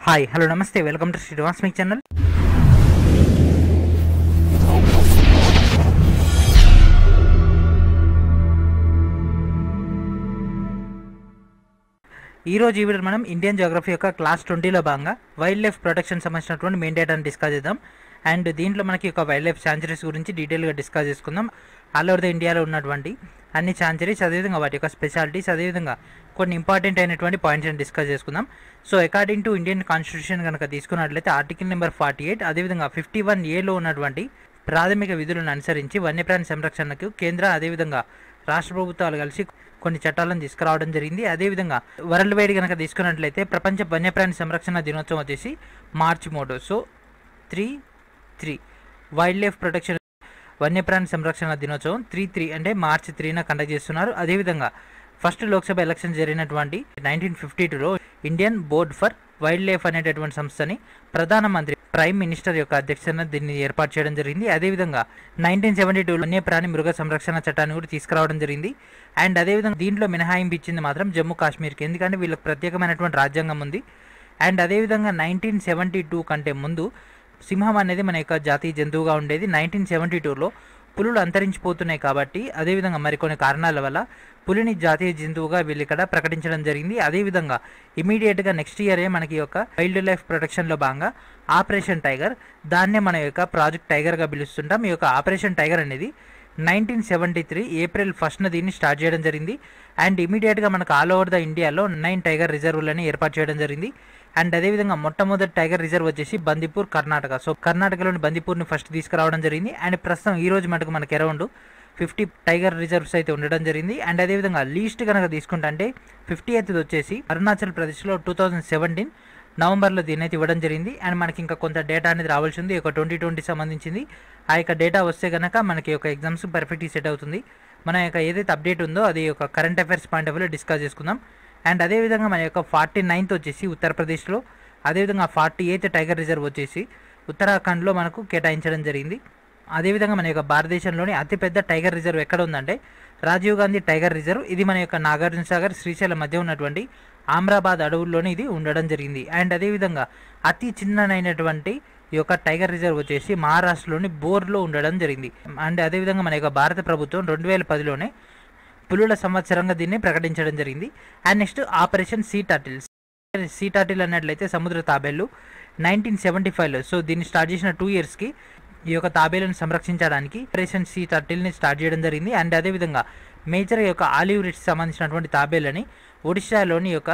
Hi hello namaste welcome to Srinivas me channel ఈరోజు రోజు ఈ వీడియో మనం ఇండియన్ జోగ్రఫీ యొక్క క్లాస్ ట్వంటీలో భాగంగా వైల్డ్ లైఫ్ ప్రొటెక్షన్ సంబంధించినటువంటి మెయిన్ డేటాను డిస్కస్ చేద్దాం. అండ్ దీంట్లో మనకి ఒక వైల్డ్ లైఫ్ శాంచరీస్ గురించి డీటెయిల్గా డిస్కస్ చేసుకుందాం. ఆల్ ఓవర్ ద ఇండియాలో ఉన్నటువంటి అన్ని శాంచరీస్ అదేవిధంగా వాటి యొక్క స్పెషాలిటీస్ అదేవిధంగా కొన్ని ఇంపార్టెంట్ అయినటువంటి పాయింట్స్ని డిస్కస్ చేసుకుందాం. So according to Indian constitution కనుక తీసుకున్నట్లయితే ఆర్టికల్ నెంబర్ ఫార్టీ ఎయిట్ అదేవిధంగా ఫిఫ్టీ వన్ ఏలో ఉన్నటువంటి ప్రాథమిక విధులను అనుసరించి వన్యప్రాణి సంరక్షణకు కేంద్ర అదేవిధంగా రాష్ట్ర ప్రభుత్వాలు కలిసి కొన్ని చట్టాలను తీసుకురావడం జరిగింది. అదేవిధంగా వరల్డ్ వైడ్ కనుక తీసుకున్నట్లయితే ప్రపంచ వన్యప్రాణి సంరక్షణ దినోత్సవం వచ్చేసి మార్చి మూడు. So three three wildlife protection వన్యప్రాణి సంరక్షణ దినోత్సవం త్రీ త్రీ అంటే మార్చి త్రీన కండక్ట్ చేస్తున్నారు. అదేవిధంగా ఫస్ట్ లోక్సభ ఎలక్షన్ జరిగినటువంటి నైన్టీన్ ఫిఫ్టీ టూలో Indian board for wild life అనేటటువంటి సంస్థని ప్రధానమంత్రి ప్రైమ్ మినిస్టర్ యొక్క అధ్యక్షతన దీన్ని ఏర్పాటు చేయడం జరిగింది. అదేవిధంగా నైన్టీన్ సెవెంటీ టూ వన్యప్రాణి మృగ సంరక్షణ చట్టాన్ని కూడా తీసుకురావడం జరిగింది. అండ్ అదేవిధంగా దీంట్లో మినహాయింపు ఇచ్చింది మాత్రం జమ్మూ కాశ్మీర్కి. ఎందుకంటే వీళ్ళకి ప్రత్యేకమైనటువంటి రాజ్యాంగం ఉంది. అండ్ అదేవిధంగా నైన్టీన్ సెవెంటీ టూ కంటే ముందు సింహం అనేది మన యొక్క జాతీయ జంతువుగా ఉండేది. నైన్టీన్ సెవెంటీ టూలో పులులు అంతరించిపోతున్నాయి కాబట్టి అదేవిధంగా మరికొన్ని కారణాల వల్ల పులిని జాతీయ జంతువుగా వీళ్ళు ఇక్కడ ప్రకటించడం జరిగింది. అదేవిధంగా ఇమీడియట్గా నెక్స్ట్ ఇయరే మనకి యొక్క వైల్డ్ లైఫ్ ప్రొటెక్షన్లో భాగంగా ఆపరేషన్ టైగర్ దాన్నే మన యొక్క ప్రాజెక్ట్ టైగర్గా పిలుస్తుంటాం. ఈ యొక్క ఆపరేషన్ టైగర్ అనేది నైన్టీన్ సెవెంటీ త్రీ ఏప్రిల్ ఫస్ట్న దీన్ని స్టార్ట్ చేయడం జరిగింది. అండ్ ఇమీడియట్గా మనకు ఆల్ ఓవర్ ద ఇండియాలో నైన్ టైగర్ రిజర్వులని ఏర్పాటు చేయడం జరిగింది. అండ్ అదేవిధంగా మొట్టమొదటి టైగర్ రిజర్వ్ వచ్చేసి బందిపూర్ కర్ణాటక. సో కర్ణాటకలోని బందిపూర్ని ఫస్ట్ తీసుకురావడం జరిగింది. అండ్ ప్రస్తుతం ఈ రోజు మటుకు మనకి అరౌండ్ ఫిఫ్టీ టైగర్ రిజర్వ్స్ అయితే ఉండడం జరిగింది. అండ్ అదేవిధంగా లీస్ట్ కనుక తీసుకుంటే అంటే ఫిఫ్టీ ఎయిత్ వచ్చేసి అరుణాచల్ ప్రదేశ్లో టూ థౌజండ్ సెవెంటీన్ నవంబర్లో దీని అయితే ఇవ్వడం జరిగింది. అండ్ మనకి ఇంకా కొంత డేటా అనేది రావాల్సి ఉంది ఒక ట్వంటీ ట్వంటీ సంబంధించింది. ఆ యొక్క డేటా వస్తే కనుక మనకి ఒక ఎగ్జామ్స్ పర్ఫెక్ట్లీ సెట్ అవుతుంది. మన యొక్క ఏదైతే అప్డేట్ ఉందో అది ఒక కరెంట్ అఫైర్స్ పాయింట్ ఆఫ్ వ్యూలో డిస్కస్ చేసుకుందాం. అండ్ అదేవిధంగా మన యొక్క ఫార్టీ నైన్త్ వచ్చేసి ఉత్తరప్రదేశ్లో అదేవిధంగా ఫార్టీ ఎయిత్ టైగర్ రిజర్వ్ వచ్చేసి ఉత్తరాఖండ్లో మనకు కేటాయించడం జరిగింది. అదేవిధంగా మన యొక్క భారతదేశంలోని అతిపెద్ద టైగర్ రిజర్వ్ ఎక్కడ ఉందంటే రాజీవ్ గాంధీ టైగర్ రిజర్వ్. ఇది మన యొక్క నాగార్జున సాగర్ శ్రీశైలం మధ్య ఉన్నటువంటి ఆమ్రాబాద్ అడవుల్లోనే ఇది ఉండడం జరిగింది. అండ్ అదేవిధంగా అతి చిన్ననైనటువంటి ఈ యొక్క టైగర్ రిజర్వ్ వచ్చేసి మహారాష్ట్రలోని బోర్లో ఉండడం జరిగింది. అండ్ అదేవిధంగా మన యొక్క భారత ప్రభుత్వం రెండు వేల పదిలోనే పులుల సంవత్సరంగా దీన్ని ప్రకటించడం జరిగింది. And next operation sea turtles sea turtle అన్నట్లయితే సముద్ర తాబేళ్ళు నైన్టీన్ సెవెంటీ ఫైవ్లో. సో దీన్ని స్టార్ట్ చేసిన టూ ఇయర్స్కి ఈ యొక్క తాబేలను సంరక్షించడానికి ఆపరేషన్ సీ టాటిల్ని స్టార్ట్ చేయడం జరిగింది. అండ్ అదేవిధంగా మేజర్ యొక్క ఆలివ్ రిట్స్ సంబంధించినటువంటి తాబేలని ఒడిశాలోని యొక్క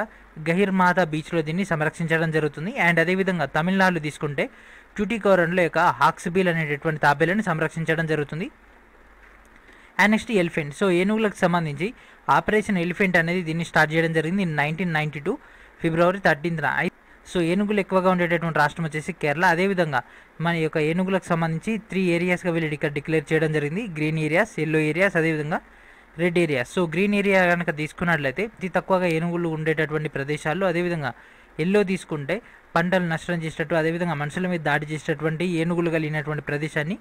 గహిర్మాత బీచ్లో దీన్ని సంరక్షించడం జరుగుతుంది. అండ్ అదేవిధంగా తమిళనాడు తీసుకుంటే ట్యూటికోరన్లో యొక్క హాక్స్బీల్ అనేటటువంటి తాబేలను సంరక్షించడం జరుగుతుంది. And next elephant. సో ఏనుగులకు సంబంధించి ఆపరేషన్ ఎలిఫెంట్ అనేది దీన్ని స్టార్ట్ చేయడం జరిగింది నైన్టీన్ నైన్టీ టూ ఫిబ్రవరి థర్టీన్త్న. సో ఏనుగులు ఎక్కువగా ఉండేటటువంటి రాష్ట్రం వచ్చేసి కేరళ. అదేవిధంగా మన యొక్క ఏనుగులకు సంబంధించి త్రీ ఏరియాస్గా వీళ్ళు ఇక్కడ డిక్లేర్ చేయడం జరిగింది. గ్రీన్ ఏరియాస్ ఎల్లో ఏరియాస్ అదేవిధంగా red area. So green area కనుక తీసుకున్నట్లయితే అతి తక్కువగా ఏనుగులు ఉండేటటువంటి ప్రదేశాల్లో అదేవిధంగా ఎల్లో తీసుకుంటే పంటలు నష్టం చేసేటట్టు అదేవిధంగా మనుషుల మీద దాడి చేసేటటువంటి ఏనుగులు కలిగినటువంటి ప్రదేశాన్ని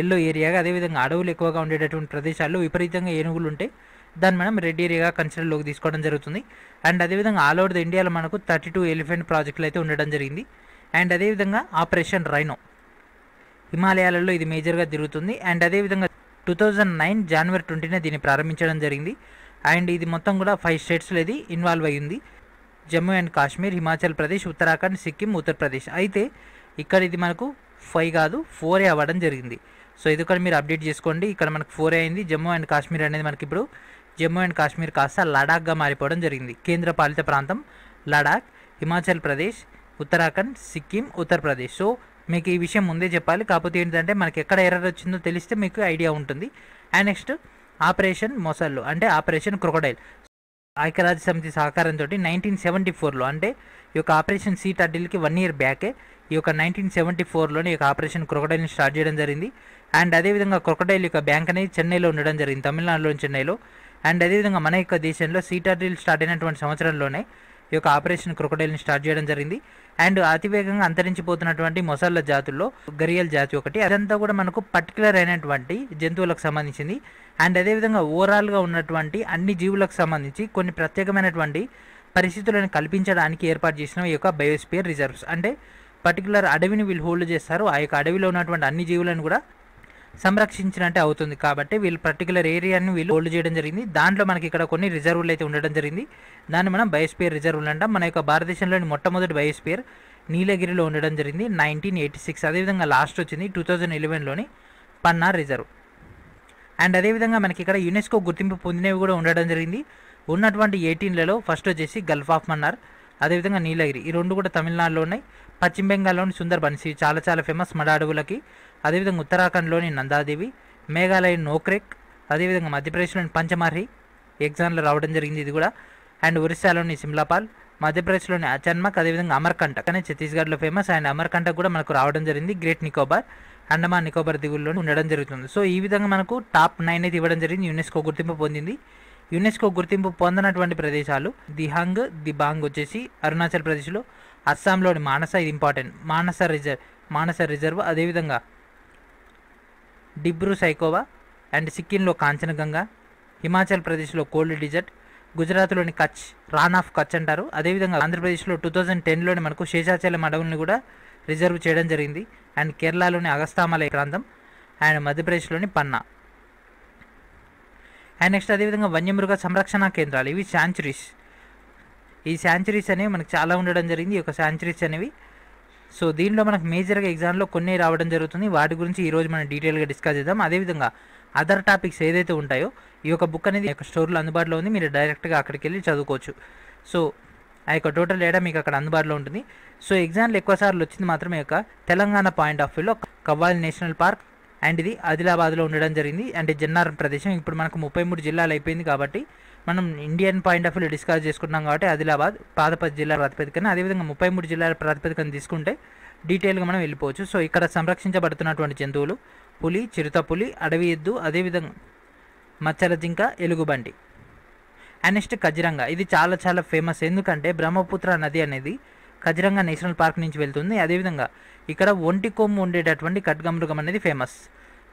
ఎల్లో ఏరియాగా అదేవిధంగా అడవులు ఎక్కువగా ఉండేటటువంటి ప్రదేశాల్లో విపరీతంగా ఏనుగులు ఉంటే దాన్ని మనం రెడ్ ఏరియాగా కన్సిడర్లోకి తీసుకోవడం జరుగుతుంది. అండ్ అదేవిధంగా ఆల్ ఓవర్ ద ఇండియాలో మనకు థర్టీ టూ ఎలిఫెంట్ ప్రాజెక్టులు అయితే ఉండడం జరిగింది. అండ్ అదేవిధంగా ఆపరేషన్ రైనో. హిమాలయాలలో ఇది మేజర్గా తిరుగుతుంది. అండ్ అదేవిధంగా టూ థౌజండ్ నైన్ జనవరి ట్వంటీనే దీన్ని ప్రారంభించడం జరిగింది. అండ్ ఇది మొత్తం కూడా ఫైవ్ స్టేట్స్లో ఇది ఇన్వాల్వ్ అయ్యింది జమ్మూ అండ్ కాశ్మీర్ హిమాచల్ ప్రదేశ్ ఉత్తరాఖండ్ సిక్కిం ఉత్తరప్రదేశ్ అయితే ఇక్కడ ఇది మనకు ఫైవ్ కాదు ఫోరే అవ్వడం జరిగింది. సో ఇది కూడా మీరు అప్డేట్ చేసుకోండి. ఇక్కడ మనకు ఫోర్ అయింది. జమ్మూ అండ్ కాశ్మీర్ అనేది మనకి ఇప్పుడు జమ్మూ అండ్ కాశ్మీర్ కాస్త లడాక్గా మారిపోవడం జరిగింది. కేంద్ర పాలిత ప్రాంతం లడాక్ హిమాచల్ ప్రదేశ్ ఉత్తరాఖండ్ సిక్కిం ఉత్తరప్రదేశ్ సో మీకు ఈ విషయం ముందే చెప్పాలి. కాకపోతే ఏంటంటే మనకి ఎక్కడ ఎర్రర్ వచ్చిందో తెలిస్తే మీకు ఐడియా ఉంటుంది. అండ్ నెక్స్ట్ ఆపరేషన్ మొసళ్ళు అంటే ఆపరేషన్ క్రొకడైల్ ఐక్యరాజ్య సమితి సహకారంతో నైన్టీన్ సెవెంటీ ఫోర్లో అంటే ఈ యొక్క ఆపరేషన్ సీ టర్టిల్కి వన్ ఇయర్ బ్యాకే ఈ యొక్క నైన్టీన్ సెవెంటీ ఫోర్లోనే ఈ యొక్క ఆపరేషన్ క్రొకడైల్ని స్టార్ట్ చేయడం జరిగింది. అండ్ అదేవిధంగా క్రొకడైల్ యొక్క బ్యాంక్ అనేది చెన్నైలో ఉండడం జరిగింది తమిళనాడులోని చెన్నైలో. అండ్ అదేవిధంగా మన యొక్క దేశంలో సీ టర్టిల్ స్టార్ట్ అయినటువంటి సంవత్సరంలోనే ఈ యొక్క ఆపరేషన్ క్రొకడైల్ని స్టార్ట్ చేయడం జరిగింది. అండ్ అతివేగంగా అంతరించిపోతున్నటువంటి మొసళ్ళ జాతుల్లో గరియల్ జాతి ఒకటి. అదంతా కూడా మనకు పర్టికులర్ అయినటువంటి జంతువులకు సంబంధించింది. అండ్ అదేవిధంగా ఓవరాల్గా ఉన్నటువంటి అన్ని జీవులకు సంబంధించి కొన్ని ప్రత్యేకమైనటువంటి పరిస్థితులను కల్పించడానికి ఏర్పాటు చేసిన ఈ యొక్క బయోస్పియర్ రిజర్వ్స్ అంటే పర్టికులర్ అడవిని వీళ్ళు హోల్డ్ చేస్తారు. ఆ యొక్క అడవిలో ఉన్నటువంటి అన్ని జీవులను కూడా సంరక్షించినట్టే అవుతుంది. కాబట్టి వీళ్ళు పర్టికులర్ ఏరియాని వీళ్ళు హోల్డ్ చేయడం జరిగింది. దాంట్లో మనకి ఇక్కడ కొన్ని రిజర్వులు అయితే ఉండడం జరిగింది. దాన్ని మనం బయోస్పియర్ రిజర్వులు అంటాం. మన యొక్క భారతదేశంలోని మొట్టమొదటి బయోస్పియర్ నీలగిరిలో ఉండడం జరిగింది. నైన్టీన్ ఎయిటీ సిక్స్ అదేవిధంగా లాస్ట్ వచ్చింది టూ థౌజండ్ ఎలెవెన్లోని పన్నార్ రిజర్వ్ అండ్ అదేవిధంగా మనకి ఇక్కడ యునెస్కో గుర్తింపు పొందినవి కూడా ఉండడం జరిగింది. ఉన్నటువంటి ఎయిటీన్లలో ఫస్ట్ వచ్చేసి గల్ఫ్ ఆఫ్ మన్నార్ అదేవిధంగా నీలగిరి. ఈ రెండు కూడా తమిళనాడులో ఉన్నాయి. పశ్చిమ బెంగాల్లోని సుందర్బన్స్ ఇవి చాలా చాలా ఫేమస్ మడ అడవులకి. అదేవిధంగా ఉత్తరాఖండ్లోని నందాదేవి మేఘాలయ నోక్రెక్ అదేవిధంగా మధ్యప్రదేశ్లోని పంచమర్హి ఎగ్జామ్లో రావడం జరిగింది ఇది కూడా. అండ్ ఒరిస్సాలోని సిమ్లాపాల్ మధ్యప్రదేశ్లోని అచన్మక్ అదేవిధంగా అమర్కంటక్ అనే ఛత్తీస్గఢ్లో ఫేమస్ అండ్ అమర్కంటక్ కూడా మనకు రావడం జరిగింది. గ్రేట్ నికోబార్ అండమాన్ నికోబార్ దిగుల్లో ఉండడం జరుగుతుంది. సో ఈ విధంగా మనకు టాప్ నైన్ అయితే ఇవ్వడం జరిగింది. యునెస్కో గుర్తింపు పొందింది. యునెస్కో గుర్తింపు పొందినటువంటి ప్రదేశాలు దిహాంగ్ దిబాంగ్ వచ్చేసి అరుణాచల్ ప్రదేశ్లో అస్సాంలోని మానస ఇది important. Manas reserve Manas reserve అదేవిధంగా డిబ్రూ సైకోవా అండ్ సిక్కింలో కాంచనగంగా హిమాచల్ ప్రదేశ్లో కోల్డ్ డిజర్ట్ గుజరాత్లోని కచ్ రాన్ ఆఫ్ కచ్ అంటారు. అదేవిధంగా ఆంధ్రప్రదేశ్లో టూ థౌజండ్ టెన్లోని మనకు శేషాచలం అడవుల్ని కూడా రిజర్వ్ చేయడం జరిగింది. అండ్ కేరళలోని అగస్తామలై ప్రాంతం అండ్ మధ్యప్రదేశ్లోని పన్నా. అండ్ నెక్స్ట్ అదేవిధంగా వన్యమృగ సంరక్షణ కేంద్రాలు. ఇవి శాంచురీస్. ఈ శాంచురీస్ అనేవి మనకు చాలా ఉండడం జరిగింది. ఈ యొక్క శాంచురీస్ అనేవి. సో దీనిలో మనకు మేజర్గా ఎగ్జామ్లో కొన్ని రావడం జరుగుతుంది. వాటి గురించి ఈరోజు మనం డీటెయిల్గా డిస్కస్ చేద్దాం. అదేవిధంగా అదర్ టాపిక్స్ ఏదైతే ఉంటాయో ఈ యొక్క బుక్ అనేది యొక్క స్టోర్లో అందుబాటులో ఉంది. మీరు డైరెక్ట్గా అక్కడికి వెళ్ళి చదువుకోవచ్చు. సో ఆ యొక్క టోటల్ డేటా మీకు అక్కడ అందుబాటులో ఉంటుంది. సో ఎగ్జామ్లో ఎక్కువ సార్లు వచ్చింది మాత్రమే యొక్క తెలంగాణ పాయింట్ ఆఫ్ వ్యూలో కవ్వాలి నేషనల్ పార్క్ అండ్ ఇది ఆదిలాబాద్లో ఉండడం జరిగింది. అంటే జన్నారం ప్రదేశం. ఇప్పుడు మనకు ముప్పై మూడు జిల్లాలు అయిపోయింది కాబట్టి మనం Indian point of view discuss చేసుకుంటున్నాం కాబట్టి ఆదిలాబాద్ పాదపతి జిల్లా ప్రాతిపదికన. అదేవిధంగా ముప్పై మూడు జిల్లాల ప్రాతిపదికన తీసుకుంటే డీటెయిల్గా మనం వెళ్ళిపోవచ్చు. సో ఇక్కడ సంరక్షించబడుతున్నటువంటి జంతువులు పులి చిరుత పులి అడవి ఎద్దు అదేవిధంగా మచ్చల జింక ఎలుగుబంటి. అండ్ నెక్స్ట్ కజిరంగా ఇది చాలా చాలా ఫేమస్ ఎందుకంటే బ్రహ్మపుత్ర నది అనేది కజిరంగా నేషనల్ పార్క్ నుంచి వెళ్తుంది. అదేవిధంగా ఇక్కడ ఒంటి కొమ్ము ఉండేటటువంటి ఖడ్గమృగం అనేది ఫేమస్.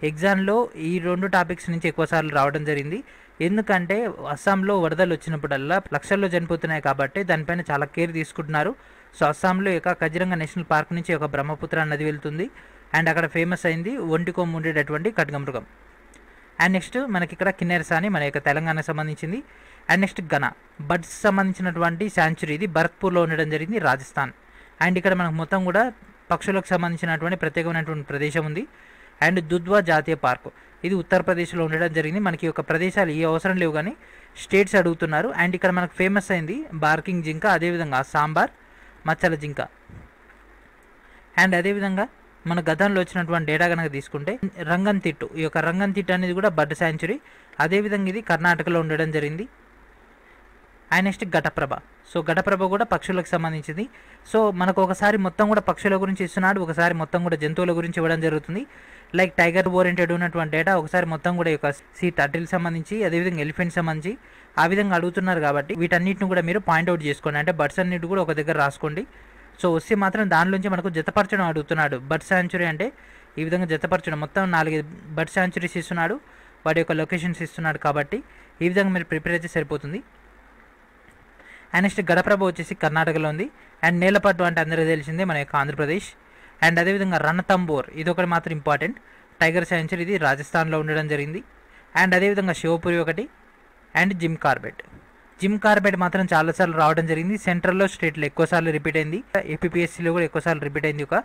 ఎగ్జామ్లో ఈ రెండు టాపిక్స్ నుంచి ఎక్కువసార్లు రావడం జరిగింది. ఎందుకంటే అస్సాంలో వరదలు వచ్చినప్పుడల్లా లక్షల్లో చనిపోతున్నాయి కాబట్టి దానిపైన చాలా కేర్ తీసుకుంటున్నారు. సో అస్సాంలో యొక్క కజిరంగా నేషనల్ పార్క్ నుంచి ఒక బ్రహ్మపుత్ర నది వెళ్తుంది. అండ్ అక్కడ ఫేమస్ అయింది ఒంటి కొమ్ము ఉండేటటువంటి ఖడ్గమృగం. అండ్ నెక్స్ట్ మనకి ఇక్కడ కిన్నెరసాని మన యొక్క తెలంగాణకు సంబంధించింది. అండ్ నెక్స్ట్ ఘన బర్డ్స్ సంబంధించినటువంటి శాంచురీ ఇది భరత్పూర్లో ఉండడం జరిగింది రాజస్థాన్. అండ్ ఇక్కడ మనకు మొత్తం కూడా పక్షులకు సంబంధించినటువంటి ప్రత్యేకమైనటువంటి ప్రదేశం ఉంది. అండ్ దుద్వా జాతీయ పార్క్. ఇది ఉత్తరప్రదేశ్లో ఉండడం జరిగింది. మనకి ఒక ప్రదేశాలు ఏ అవసరం లేవు కానీ స్టేట్స్ అడుగుతున్నారు. అండ్ ఇక్కడ మనకు ఫేమస్ అయింది బార్కింగ్ జింక అదేవిధంగా సాంబార్ మచ్చల జింక. అండ్ అదేవిధంగా మన గతంలో వచ్చినటువంటి డేటా కనుక తీసుకుంటే రంగన్ తిట్టు ఈ యొక్క రంగన్ తిట్టు అనేది కూడా బర్డ్ శాంచురీ. అదేవిధంగా ఇది కర్ణాటకలో ఉండడం జరిగింది. And next Ghataprabha. So Ghataprabha కూడా పక్షులకు సంబంధించింది. సో మనకు ఒకసారి మొత్తం కూడా పక్షుల గురించి ఇస్తున్నాడు ఒకసారి మొత్తం కూడా జంతువుల గురించి ఇవ్వడం జరుగుతుంది. లైక్ టైగర్ ఓరియంటెడ్ ఉన్నటువంటి డేటా ఒకసారి మొత్తం కూడా ఈ యొక్క సీ టర్టిల్ సంబంధించి అదేవిధంగా ఎలిఫెంట్ సంబంధించి ఆ విధంగా అడుగుతున్నారు కాబట్టి వీటన్నిటిని కూడా మీరు పాయింట్అవుట్ చేసుకోండి. అంటే బర్డ్స్ అన్నిటి కూడా ఒక దగ్గర రాసుకోండి. సో వస్తే మాత్రం దానిలోంచి మనకు జతపరచడం అడుగుతున్నాడు. బర్డ్ శాంచురీ అంటే ఈ విధంగా జతపరచడం. మొత్తం నాలుగు బర్డ్ శాంచురీస్ ఇస్తున్నాడు. వాటి యొక్క లొకేషన్స్ ఇస్తున్నాడు కాబట్టి ఈ విధంగా మీరు ప్రిపేర్ అయితే సరిపోతుంది. అండ్ నెక్స్ట్ గడప్రభ వచ్చేసి కర్ణాటకలో ఉంది. అండ్ నేలపట్టు అంటే అందరికీ తెలిసిందే మన యొక్క ఆంధ్రప్రదేశ్. అండ్ అదేవిధంగా రణతంబోర్ ఇది ఒకటి మాత్రం ఇంపార్టెంట్ టైగర్ శాంచురీ ఇది రాజస్థాన్లో ఉండడం జరిగింది. అండ్ అదేవిధంగా శివపురి ఒకటి. And Jim Corbett. Jim Corbett మాత్రం చాలాసార్లు రావడం జరిగింది. సెంట్రల్లో స్టేట్లో ఎక్కువసార్లు రిపీట్ అయింది. ఏపీఎస్సీలో కూడా ఎక్కువసార్లు రిపీట్ అయింది ఒక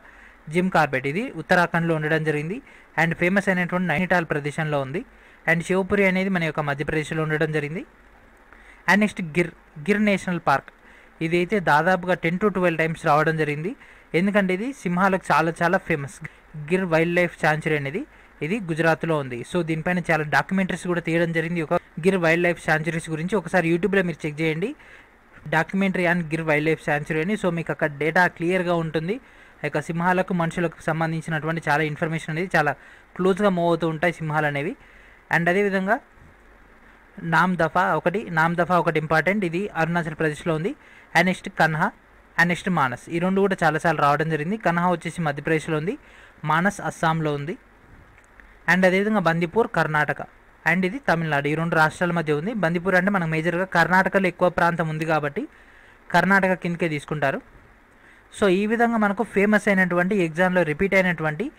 జిమ్ కార్బెట్. ఇది ఉత్తరాఖండ్లో ఉండడం జరిగింది. అండ్ ఫేమస్ అయినటువంటి నైనిటాల్ ప్రదేశంలో ఉంది. అండ్ శివపురి అనేది మన యొక్క మధ్యప్రదేశ్లో ఉండడం జరిగింది. And next Gir Gir national park. ఇది అయితే దాదాపుగా టెన్ టు ట్వెల్వ్ టైమ్స్ రావడం జరిగింది. ఎందుకంటే ఇది సింహాలకు చాలా చాలా famous. Gir wildlife sanctuary అనేది. ఇది గుజరాత్లో ఉంది. సో దీనిపైన చాలా డాక్యుమెంటరీస్ కూడా తీయడం జరిగింది. ఒక గిర్ వైల్డ్ లైఫ్ శాంచురీస్ గురించి ఒకసారి యూట్యూబ్లో మీరు చెక్ చేయండి. Documentary and Gir wildlife sanctuary అని. సో మీకు అక్కడ డేటా క్లియర్గా ఉంటుంది. ఆ యొక్క సింహాలకు మనుషులకు సంబంధించినటువంటి చాలా ఇన్ఫర్మేషన్ అనేది చాలా క్లోజ్గా మూవ్ అవుతూ ఉంటాయి సింహాలు అనేవి. అండ్ అదేవిధంగా నామ్ దఫా ఒకటి. నామ్ దఫా ఒకటి ఇంపార్టెంట్. ఇది అరుణాచల్ ప్రదేశ్లో ఉంది. And next Kanha and next Manas. ఈ రెండు కూడా చాలాసార్లు రావడం జరిగింది. కన్హా వచ్చేసి మధ్యప్రదేశ్లో ఉంది. మానస్ అస్సాంలో ఉంది. అండ్ అదేవిధంగా బందిపూర్ కర్ణాటక. అండ్ ఇది తమిళనాడు. ఈ రెండు రాష్ట్రాల మధ్య ఉంది. బందిపూర్ అంటే మనకు మేజర్గా కర్ణాటకలో ఎక్కువ ప్రాంతం ఉంది కాబట్టి కర్ణాటక కిందకే తీసుకుంటారు. సో ఈ విధంగా మనకు ఫేమస్ అయినటువంటి ఎగ్జామ్లో రిపీట్ అయినటువంటి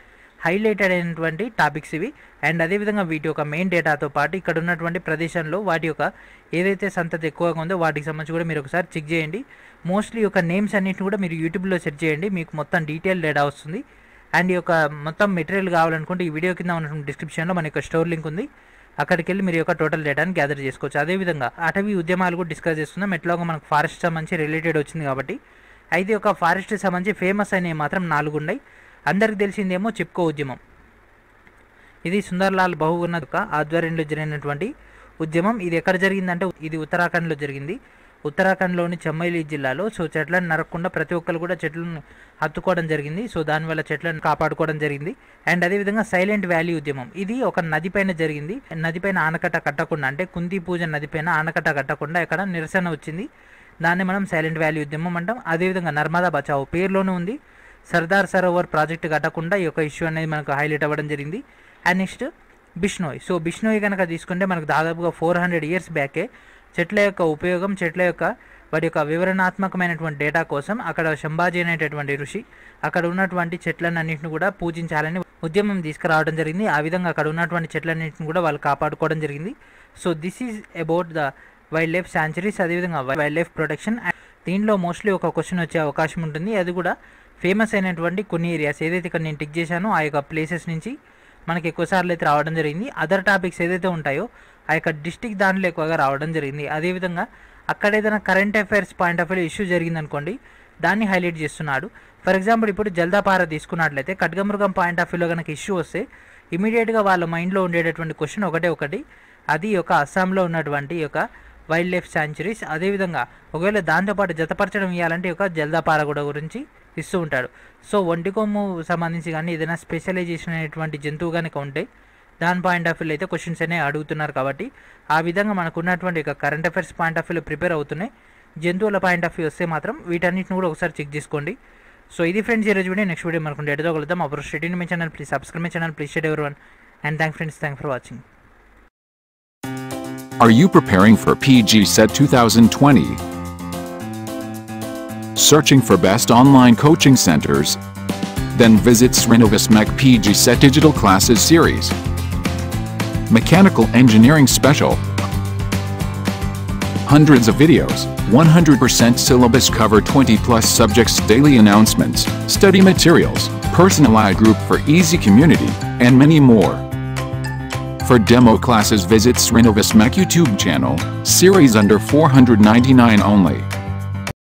హైలైటెడ్ అయినటువంటి టాపిక్స్ ఇవి. అండ్ అదేవిధంగా వీటి యొక్క మెయిన్ డేటాతో పాటు ఇక్కడ ఉన్నటువంటి ప్రదేశంలో వాటి యొక్క ఏదైతే సంతతి ఎక్కువగా ఉందో వాటికి సంబంధించి కూడా మీరు ఒకసారి చెక్ చేయండి. మోస్ట్లీ యొక్క నేమ్స్ అన్నింటిని కూడా మీరు యూట్యూబ్లో సెర్చ్ చేయండి. మీకు మొత్తం డీటెయిల్ డేటా వస్తుంది. అండ్ ఈ యొక్క మొత్తం మెటీరియల్ కావాలనుకుంటే ఈ వీడియో కింద ఉన్నటువంటి డిస్క్రిప్షన్లో మన యొక్క స్టోర్ లింక్ ఉంది. అక్కడికి వెళ్ళి మీరు యొక్క టోటల్ డేటాను గ్యాదర్ చేసుకోవచ్చు. అదేవిధంగా అటవీ ఉద్యమాలు కూడా డిస్కస్ చేసుకుందాం ఎట్లాగో మనకు ఫారెస్ట్ సంబంధించి రిలేటెడ్ వచ్చింది కాబట్టి. అయితే ఒక ఫారెస్ట్ సంబంధించి ఫేమస్ అయినవి మాత్రం నాలుగు ఉన్నాయి. అందరికి తెలిసిందేమో చిప్కో ఉద్యమం. ఇది సుందర్లాల్ బహుగుణ యొక్క ఆధ్వర్యంలో జరిగినటువంటి ఉద్యమం. ఇది ఎక్కడ జరిగిందంటే ఇది ఉత్తరాఖండ్లో జరిగింది. ఉత్తరాఖండ్లోని చెమ్మైలి జిల్లాలో సో చెట్లను నరకకుండా ప్రతి ఒక్కరు కూడా చెట్లను హత్తుకోవడం జరిగింది. సో దానివల్ల చెట్లను కాపాడుకోవడం జరిగింది. అండ్ అదేవిధంగా సైలెంట్ వ్యాలీ ఉద్యమం. ఇది ఒక నది పైన జరిగింది. నదిపైన ఆనకట్ట కట్టకుండా అంటే కుంతి పూజ నదిపైన ఆనకట్ట కట్టకుండా ఇక్కడ నిరసన వచ్చింది. దాన్ని మనం సైలెంట్ వ్యాలీ ఉద్యమం అంటాం. అదేవిధంగా నర్మదా బచావు పేరులోనే ఉంది. సర్దార్ సరోవర్ ప్రాజెక్ట్ కట్టకుండా ఈ యొక్క ఇష్యూ అనేది మనకు హైలైట్ అవ్వడం జరిగింది. And next Bishnoi. So Bishnoi కనుక తీసుకుంటే మనకు దాదాపుగా ఫోర్ హండ్రెడ్ ఇయర్స్ బ్యాకే చెట్ల యొక్క ఉపయోగం చెట్ల యొక్క వాటి యొక్క వివరణాత్మకమైనటువంటి డేటా కోసం అక్కడ శంభాజీ అనేటటువంటి ఋషి అక్కడ ఉన్నటువంటి చెట్లన్నింటిని కూడా పూజించాలని ఉద్యమం తీసుకురావడం జరిగింది. ఆ విధంగా అక్కడ ఉన్నటువంటి చెట్లన్నింటిని కూడా వాళ్ళు కాపాడుకోవడం జరిగింది. So this is about the wildlife sanctuaries అదేవిధంగా వైల్డ్ లైఫ్ ప్రొటెక్షన్ దీనిలో మోస్ట్లీ ఒక క్వశ్చన్ వచ్చే అవకాశం ఉంటుంది. అది కూడా ఫేమస్ అయినటువంటి కొన్ని ఏరియాస్ ఏదైతే ఇక్కడ నేను టిక్ చేశానో ఆ యొక్క ప్లేసెస్ నుంచి మనకి ఎక్కువసార్లు అయితే రావడం జరిగింది. అదర్ టాపిక్స్ ఏదైతే ఉంటాయో ఆ యొక్క డిస్టిక్ దానిలో ఎక్కువగా రావడం జరిగింది. అదేవిధంగా అక్కడ ఏదైనా current affairs point of view issue జరిగిందనుకోండి దాన్ని హైలైట్ చేస్తున్నాడు. ఫర్ ఎగ్జాంపుల్ ఇప్పుడు జల్దాపార తీసుకున్నట్లయితే ఖడ్గమృగం పాయింట్ ఆఫ్ వ్యూలో కనుక ఇష్యూ వస్తే ఇమీడియట్గా వాళ్ళ మైండ్లో ఉండేటటువంటి క్వశ్చన్ ఒకటే ఒకటి. అది ఒక అస్సాంలో ఉన్నటువంటి యొక్క వైల్డ్ లైఫ్ శాంచురీస్ అదేవిధంగా ఒకవేళ దాంతోపాటు జతపరచడం ఇవ్వాలంటే ఒక జల్దాపార కూడా గురించి ఇస్తూ ఉంటాడు. సో ఒంటి కొమ్ము సంబంధించి కానీ ఏదైనా స్పెషలైజేషన్ అనేటువంటి జంతువు కనుక ఉంటే దాని పాయింట్ ఆఫ్ వ్యూలో అయితే క్వశ్చన్స్ అనేవి అడుగుతున్నారు కాబట్టి ఆ విధంగా మనకు ఉన్నటువంటి ఒక కరెంట్ అఫైర్స్ పాయింట్ ఆఫ్ వ్యూలో ప్రిపేర్ అవుతున్నాయి. జంతువుల పాయింట్ ఆఫ్ వ్యూ వస్తే మాత్రం వీటన్నిటిని కూడా ఒకసారి చెక్ చేసుకోండి. సో ఇది ఫ్రెండ్స్ ఈరోజు వీడియో. నెక్స్ట్ వీడియో మనకు ఎడతో కలుద్దాం అప్పుడు study me channel please subscribe my channel please share everyone and thank friends thank for watching Are you preparing for PG Set 2020? Searching for best online coaching centers? Then visit Srinovus Mech PG Set Digital Classes Series. Mechanical Engineering Special. Hundreds of videos, 100% syllabus cover 20 plus subjects, daily announcements, study materials, personalized group for easy community, and many more. For demo classes visit Srinovus Mac YouTube channel, series under 499 only.